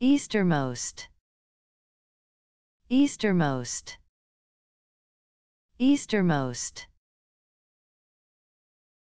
eastermost eastermost eastermost.